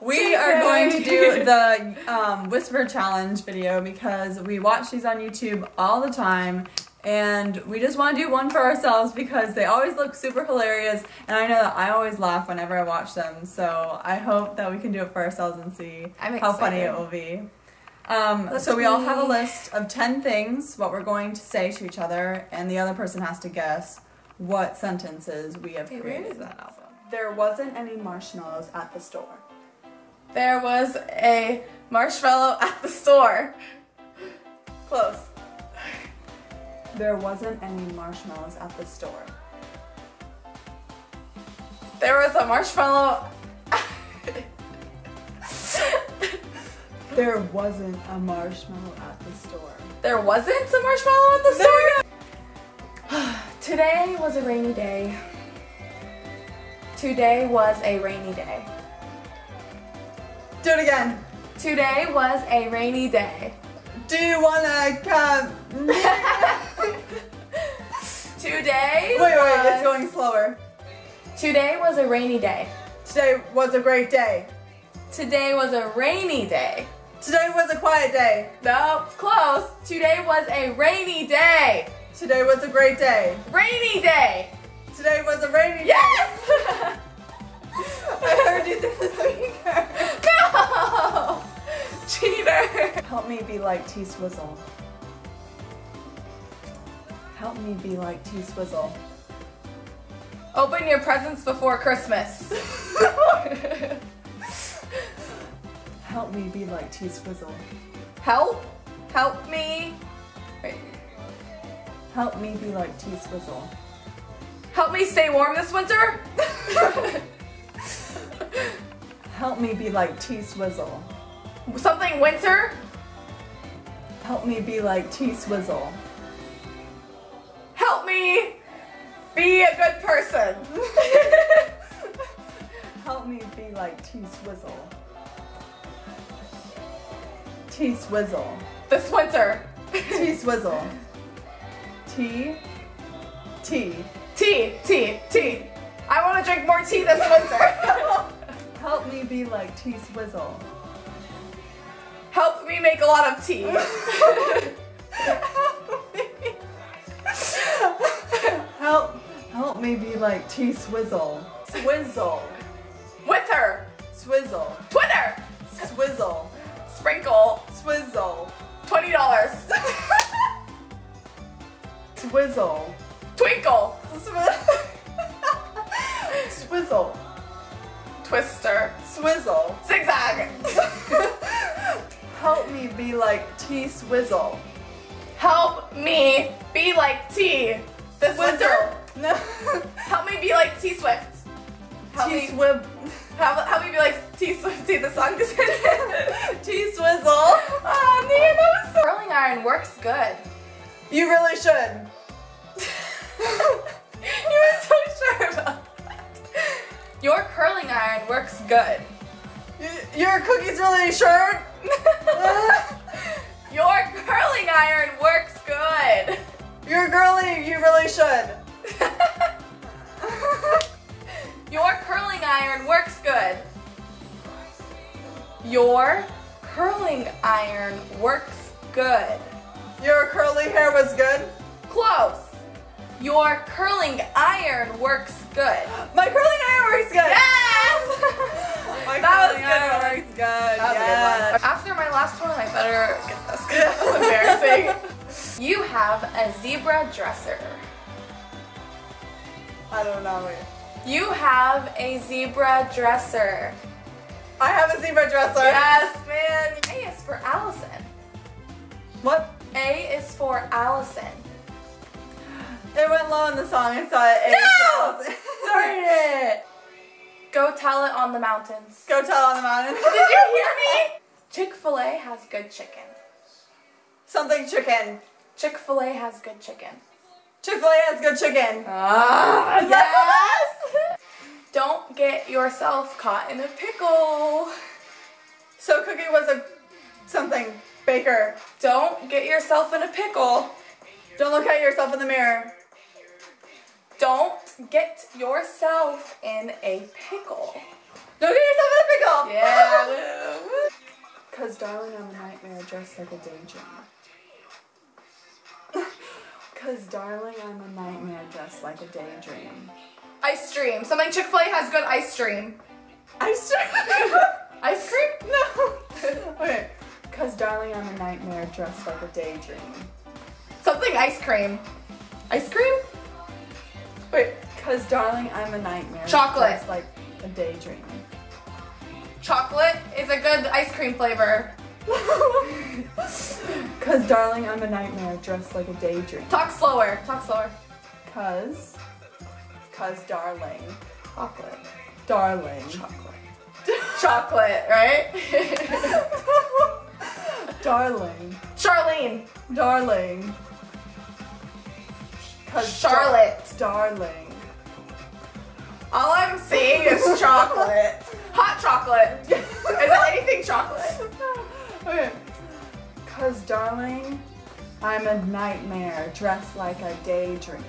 we are going to do the um, whisper challenge video because we watch these on YouTube all the time. And we just want to do one for ourselves because they always look super hilarious. And I know that I always laugh whenever I watch them. So I hope that we can do it for ourselves and see how funny it will be. Um, so we all have a list of 10 things, what we're going to say to each other, and the other person has to guess what sentences we have Wait, where created. is that album? There wasn't any marshmallows at the store. There was a marshmallow at the store. Close. There wasn't any marshmallows at the store. There was a marshmallow. There wasn't a marshmallow at the store. There wasn't a marshmallow at the store? Today was a rainy day. Today was a rainy day. Do it again. Today was a rainy day. Do you wanna come? Today wait, was, it's going slower. Today was a rainy day. Today was a great day. Today was a rainy day. Today was a quiet day. No, close. Today was a rainy day. Today was a great day. Rainy day. Today was a rainy day. Yes! I heard you through the speaker. no! Cheater. Help me be like T Swizzle. Help me be like T Swizzle. Open your presents before Christmas. Help me be like T Swizzle. Help? Help me. Wait. Help me be like T Swizzle. Help me stay warm this winter? Help me be like T Swizzle. Something winter? Help me be like T Swizzle. Help me be a good person. Help me be like T Swizzle. T Swizzle. this winter. T Swizzle. T. T. Tea, tea, tea. I want to drink more tea this winter. Help me be like T Swizzle. Help me make a lot of tea. Help. Help me be like T Swizzle. Swizzle. Winter. Swizzle. Twitter. Swizzle. Sprinkle. Swizzle. Twenty dollars. Swizzle. Twinkle. Swizzle. Twister. Swizzle. Zigzag. Help me be like T Swizzle. Help me be like T this winter. No. Help me be like T Swift. Help T me, Swib. help, help me be like T Swifty, the song T Swizzle. Ah, oh, Nia, that was so. Curling iron works good. You really should. you were so sure about that. Your curling iron works good. Your cookie's really short. Your curling iron works good. You're girly. You really should. Your curling iron works good. Your curling iron works good. Your curly hair was good. Close. Your curling iron works good. My curling iron works good. Yes! My That was good works good. That yes. good. After my last one, I better get this 'cause that was embarrassing. you have a zebra dresser. I don't know. You have a zebra dresser. I have a zebra dresser. Yes, man. A is for Allyson. What? A is for Allyson. It went low in the song. I saw it. No! Darn it. Go tell it on the mountains. Go tell it on the mountains. Did you hear me? Chick fil A has good chicken. Something chicken. Chick fil A has good chicken. Chick fil A has good chicken. Ah, yes! Don't get yourself caught in a pickle. So Cookie was a something. Baker. Don't get yourself in a pickle. Don't look at yourself in the mirror. Don't get yourself in a pickle. Don't get yourself in a pickle. Yeah. Cause darling, I'm a nightmare dressed like a daydream. Cause darling, I'm a nightmare dressed like a daydream. Ice stream. Something Chick Fil A has good ice stream. Ice cream. Ice cream? no. okay. Cause darling, I'm a nightmare dressed like a daydream. Something ice cream. Ice cream? Wait. Cause darling, I'm a nightmare. Chocolate. Dressed like a daydream. Chocolate is a good ice cream flavor. Cause darling, I'm a nightmare dressed like a daydream. Talk slower. Talk slower. Cause. Cause darling. Chocolate. Darling. Chocolate. Chocolate, right? darling. Charlene. Darling. Cause Charlotte. dar- darling. All I'm seeing is chocolate. Hot chocolate. Is it anything chocolate? okay. Cause darling, I'm a nightmare dressed like a daydream.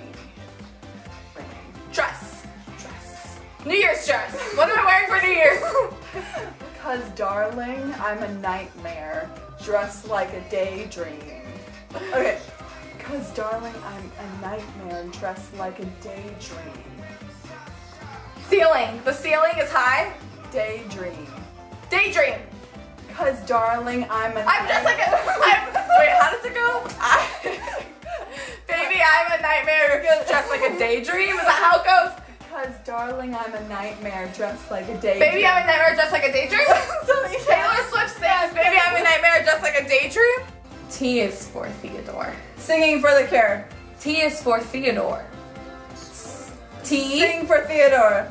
Dress. Dress. New Year's dress. What am I wearing for New Year's? Cause darling, I'm a nightmare dressed like a daydream. Okay. Cause darling, I'm a nightmare dressed like a daydream. Ceiling. The ceiling is high. Daydream. Daydream. Cause darling, I'm a I'm just like a. I'm, wait, how does it go? I, baby, I'm a nightmare dressed like a daydream. Is that how it goes? Cause darling, I'm a nightmare dressed like a daydream. Baby, I'm a nightmare dressed like a daydream. Taylor Swift sings, "Baby, I'm a nightmare dressed like a daydream." T is for Theodore. Singing for the cure. T is for Theodore. T. Sing for Theodore.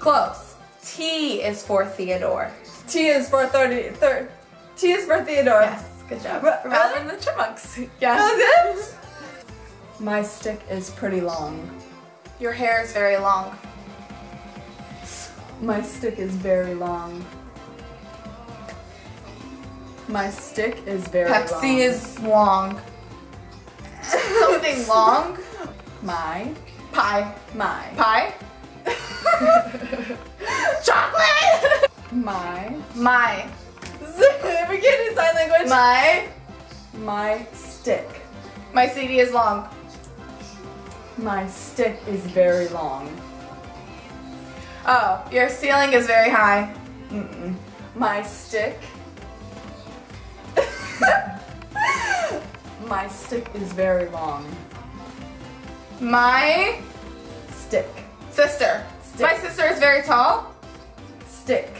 Close. T is for Theodore. T is for 30, thir- T is for Theodore. Yes, good job. From really? The Chipmunks. Was? My stick is pretty long. Your hair is very long. My stick is very long. My stick is very long. Pepsi is long. Something long. my Pie. my Pie. Chocolate. my. My. we can't do sign language. My. my stick. My CD is long. My stick is very long. Oh, your ceiling is very high. Mm-mm. My stick. my stick is very long. My Stick. sister. Stick. My sister is very tall. Stick.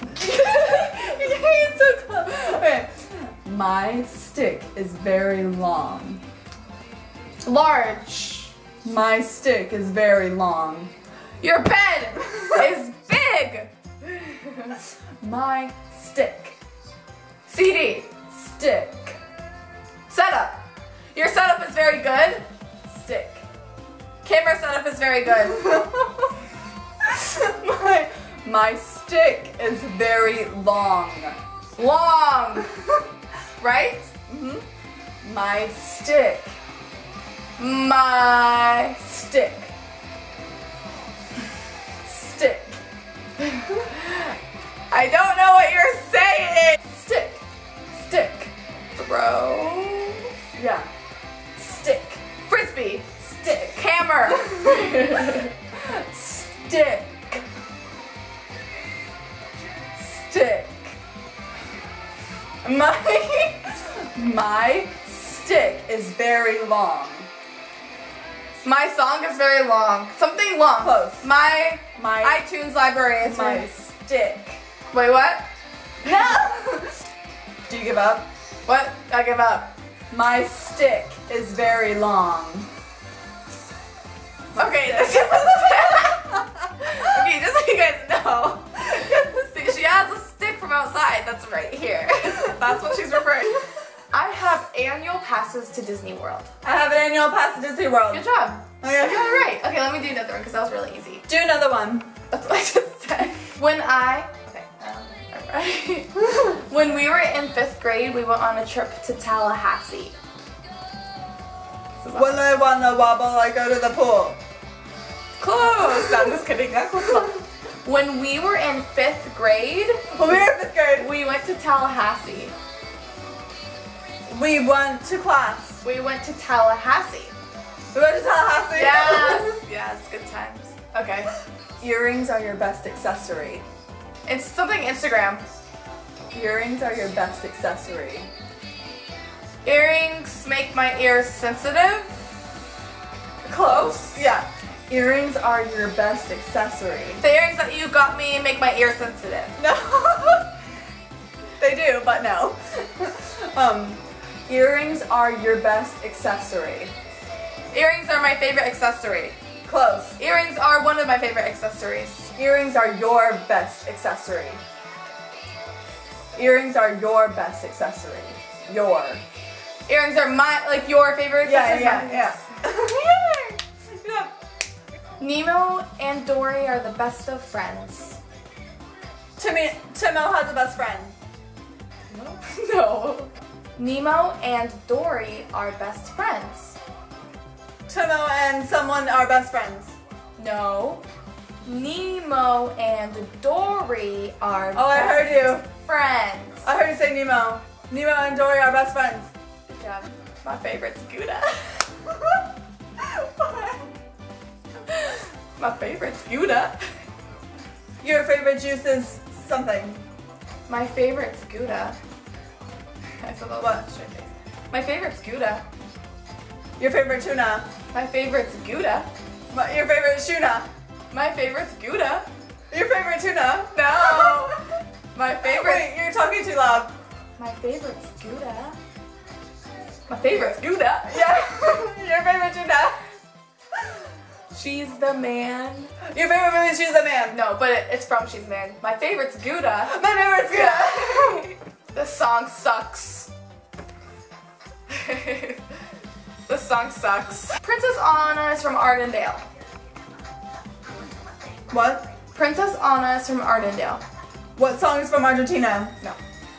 it's so close. Okay. My stick is very long. Large. My stick is very long. Your bed is big. My stick. CD. Stick. Setup. Your setup is very good. Stick. Camera setup is very good. my my stick is very long. Long. Right? hmm My stick. My Stick. Stick. I don't know what you're saying. Very long. Something long. Close. My My iTunes library is my stick. Wait, what? No. Do you give up? What? I give up. My stick is very long. Okay, this is Okay, just so you guys know. See, she has a stick from outside that's right here. That's what she's referring to. I have annual passes to Disney World. I have an annual pass to Disney World. Good job. Okay. It right. Okay, let me do another one because that was really easy. Do another one. That's what I just said. When I okay, um, alright. when we were in fifth grade, we went on a trip to Tallahassee. When I wanna wobble, I go to the pool. Close. I'm just kidding. That close. When we were in fifth grade, When we were in fifth grade, we went to Tallahassee. We went to class. We went to Tallahassee. We went to Tallahassee. Yes, yes, good times. Okay. Earrings are your best accessory. It's something Instagram. Earrings are your best accessory. Earrings make my ears sensitive. Close. Yeah. Earrings are your best accessory. The earrings that you got me make my ears sensitive. No. they do, but no. um, earrings are your best accessory. Earrings are my favorite accessory. Close. Earrings are one of my favorite accessories. Earrings are your best accessory. Earrings are your best accessory. Your. Earrings are my like your favorite Yeah, accessories. yeah, yeah. Yeah. Nemo and Dory are the best of friends. Timmy, Timo has a best friend. No. Nemo and Dory are best friends. Timo and someone are best friends. No. Nemo and Dory are Oh, I heard you. friends. I heard you say Nemo. Nemo and Dory are best friends. Good job. My favorite's Gouda. My favorite's Gouda. Your favorite juice is something. My favorite's Gouda. Saw that What? straight face. My favorite's Gouda. Your favorite tuna. My favorite's Gouda. My- Your favorite tuna. My favorite's Gouda. Your favorite tuna. No. My favorite. Wait, you're talking too loud. My favorite's Gouda. My favorite's Gouda. Yeah. Your favorite tuna. She's the man. Your favorite movie is She's the Man. No, but it, it's from She's the Man. My favorite's Gouda. My favorite's Gouda. the song sucks. the song sucks. Princess Anna is from Ardendale. what? Princess Anna is from Ardendale. What song is from Argentina? No.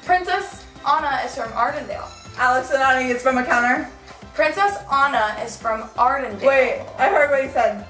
Princess Anna is from Ardendale. Alex and Ani is from a counter. Princess Anna is from Ardendale. Wait, I heard what he said.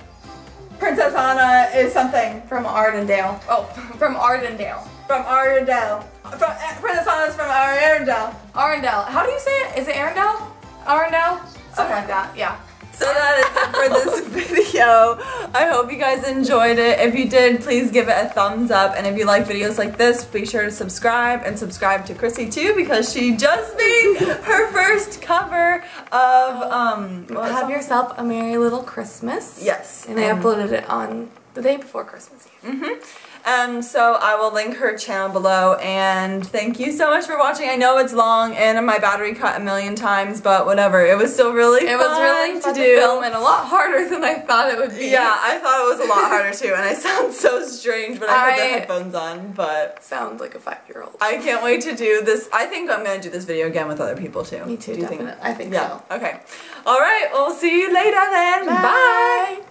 Princess Anna is something From Ardendale. Oh, from Ardendale. From Arendelle. From, eh, Anna is from Arendelle. Arendelle. How do you say it? Is it Arendelle? Arendelle? Something like that. Yeah. So that is it for this video. I hope you guys enjoyed it. If you did, please give it a thumbs up. And if you like videos like this, be sure to subscribe and subscribe to Chrissy too because she just made her first cover of um Have yourself a merry little Christmas. Yes. And I Um, uploaded it on the day before Christmas Eve. Mm-hmm. Um, so I will link her channel below and thank you so much for watching. I know it's long and my battery cut a million times, but whatever. It was still really It was fun really fun to to, do. film and a lot harder than I thought it would be. Yeah, I thought it was a lot harder too, and I sound so strange when I put the headphones on, but Sound like a five-year-old. I can't wait to do this. I think I'm gonna do this video again with other people too. Me too, Do you definitely. I think yeah. so. Okay. All right. We'll see you later then. Bye. Bye.